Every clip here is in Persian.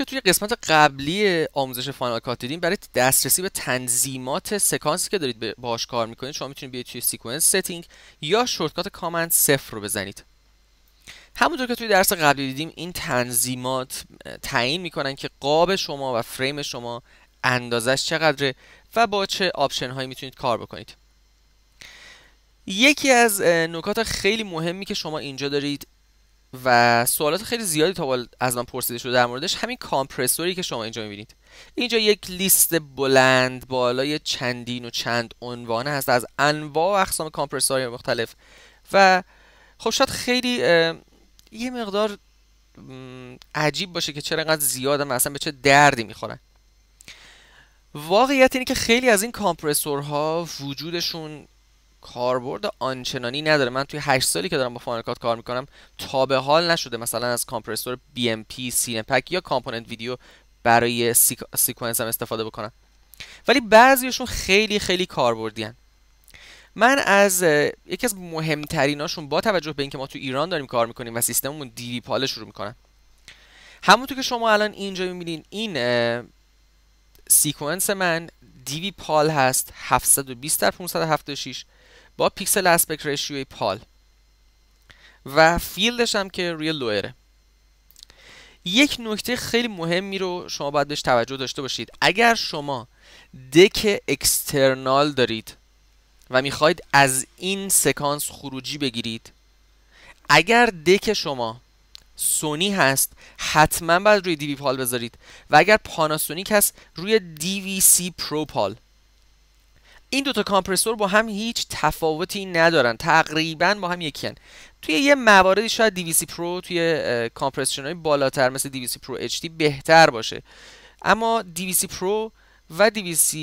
که توی قسمت قبلی آموزش Final Cut دیدیم برای دسترسی به تنظیمات سکانسی که دارید باهاش کار می‌کنید شما می‌تونید بیاید توی sequence setting یا shortcut command صفر رو بزنید. همونطور که توی درس قبلی دیدیم این تنظیمات تعیین می‌کنن که قاب شما و فریم شما اندازش چقدره و با چه آپشن هایی می‌تونید کار بکنید. یکی از نکات خیلی مهمی که شما اینجا دارید و سوالات خیلی زیادی تا از من پرسیده شده در موردش. همین کامپرسوری که شما اینجا می‌بینید. اینجا یک لیست بلند بالای چندین و چند عنوان هست. از انواع و اقسام کامپرسورهای مختلف. و خب شاید خیلی یه مقدار عجیب باشه که چرا اینقدر زیاده مثلا به چه دردی می‌خورن. واقعیت اینه که خیلی از این کامپرسورها وجودشون کاربرد آنچنانی نداره. من توی 8 سالی که دارم با Final کار می‌کنم تا به حال نشده مثلا از compressor BMP Cinepak یا component video برای sequence هم استفاده بکنم. ولی بعضیشون خیلی خیلی کاربردی. من از یکی از مهمتریناشون با توجه به اینکه ما تو ایران داریم کار می‌کنیم و سیستممون DV PAL شروع می‌کنم همونطور که شما الان اینجا می‌بینین این sequence من DV PAL هست 720 در 576 با pixel aspect ratio ی PAL. و field ش هم که روی lower ه یک نکته خیلی مهمی رو شما باید بهش توجه داشته باشید. اگر شما deck external دارید و می‌خواید از این سکانس خروجی بگیرید اگر deck شما سونی هست حتما باید روی DV PAL بذارید. و اگر پاناسونیک هست روی DVC Pro PAL. این دوتا compressor با هم هیچ تفاوتی ندارن. تقریبا با هم یکی هن. توی یه مواردی شاید DVC Pro توی compression های بالاتر مثل DVC Pro HD بهتر باشه. اما DVC Pro و DVC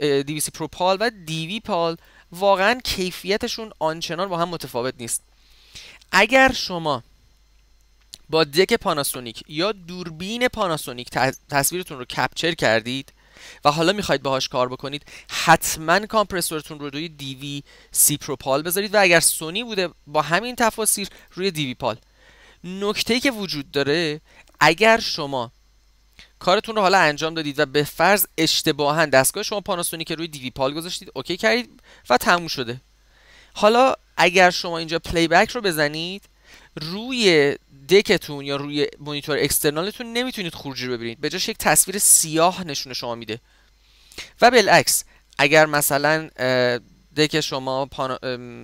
DVC Pro PAL و DV PAL واقعا کیفیتشون آنچنان با هم متفاوت نیست. اگر شما با deck پاناسونیک یا دوربین پاناسونیک تصویرتون رو capture کردید و حالا می‌خواید باهاش کار بکنید حتما compressor تون رو روی DVC Pro PAL بذارید و اگر سونی بوده با همین تفاصیل روی DV PAL. نکته که وجود داره اگر شما کارتون رو حالا انجام دادید و به فرض اشتباها دستگاه شما پاناسونیک روی DV PAL گذاشتید OK کردید و تموم شده. حالا اگر شما اینجا playback رو بزنید روی deck تون یا روی monitor external تون نمی‌تونید خروجی رو ببینید. به جاش یک تصویر سیاه نشون شما میده. و بالعکس اگر مثلا deck شما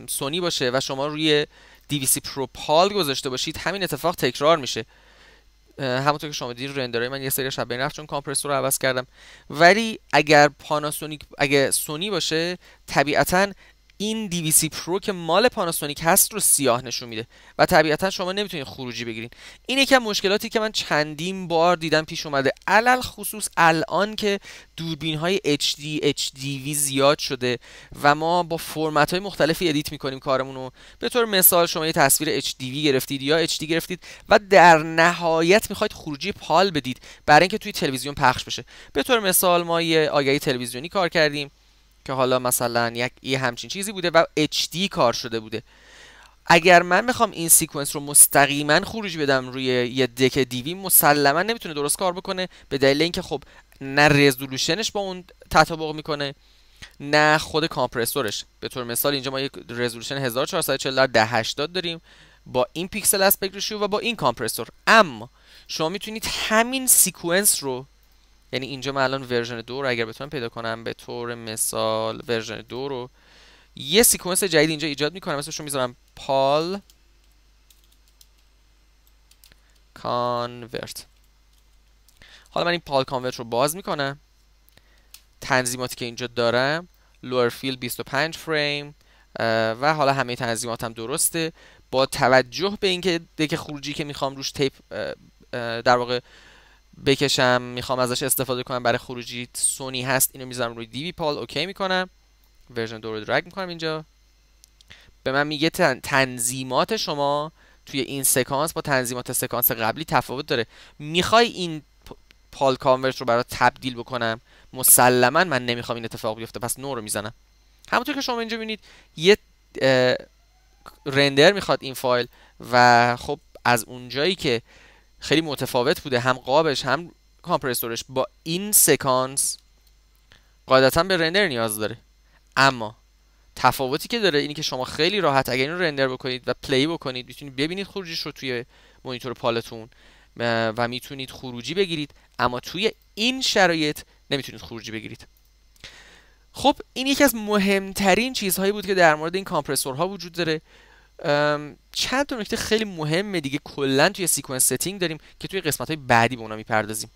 سونی باشه و شما روی DVC Pro PAL گذاشته باشید همین اتفاق تکرار میشه. همونطور که شما دیدید render های من یه سریش از بین رفت چون compressor رو عوض کردم. ولی اگر پاناسونیک اگه سونی باشه طبیعتا این DVC Pro که مال پاناسونیک هست رو سیاه نشون میده. و طبیعتا شما نمی‌تونید خروجی بگیرین این از مشکلاتی که من چندین بار دیدم پیش اومده. علی‌الخصوص الان که دوربین های HD HDV زیاد شده و ما با فرمت های مختلفی edit می‌کنیم کارمون رو. به طور مثال شما یه تصویر HDV گرفتید یا HD گرفتید و در نهایت می‌خواید خروجی PAL بدید برای اینکه توی تلویزیون پخش بشه. به طور مثال ما یه آگهی تلویزیونی کار کردیم. که حالا مثلا یک یه همچین چیزی بوده و HD کار شده بوده. اگر من می‌خوام این sequence رو مستقیما خروج بدم روی یه deck DV مسلما نمی‌تونه درست کار بکنه به دلیل اینکه خب نه resolution ش با اون تطابق می‌کنه نه خود compressor ش. به طور مثال اینجا ما یک resolution 1440 در 1080 داریم با این pixel aspect و با این compressor. اما شما می‌تونید همین sequence رو یعنی اینجا من الان version دو رو اگر بتونم پیدا کنم به طور مثال version دو رو یه sequence جدید اینجا ایجاد می‌کنم اسمشو می‌ذارم PAL convert. حالا من این PAL convert رو باز می‌کنم. تنظیماتی که اینجا دارم lower field 25 فریم و حالا همه تنظیماتم درسته. با توجه به اینکه deck خروجی که می‌خوام روش tape در واقع بکشم می‌خوام ازش استفاده کنم برای خروجی. سونی هست اینو می‌ذارم روی DV. PAL OK می‌کنم. version دو drag می‌کنم اینجا. به من میگه تنظیمات شما توی این سکانس با تنظیمات سکانس قبلی تفاوت داره. می‌خوای این PAL convert رو برات تبدیل بکنم؟ مسلما من نمی‌خوام این اتفاق بیفته. پس no رو می‌زنم. همونطور که شما اینجا ببینید یه رندر می‌خواد این فایل و خب از اونجایی که خیلی متفاوت بوده. هم قابش هم کامپرسورش. با این سکانس قاعدتا به رندر نیاز داره. اما تفاوتی که داره اینی که شما خیلی راحت اگر این رو رندر بکنید و پلی بکنید می‌تونید ببینید خروجیش رو توی مانیتور پالتون و می‌تونید خروجی بگیرید. اما توی این شرایط نمی‌تونید خروجی بگیرید. خب این یکی از مهمترین چیزهایی بود که در مورد این compressor ها وجود داره. چند تا نکته خیلی مهمه دیگه کلا توی sequence setting داریم که توی قسمت های بعدی به اونا می‌پردازیم.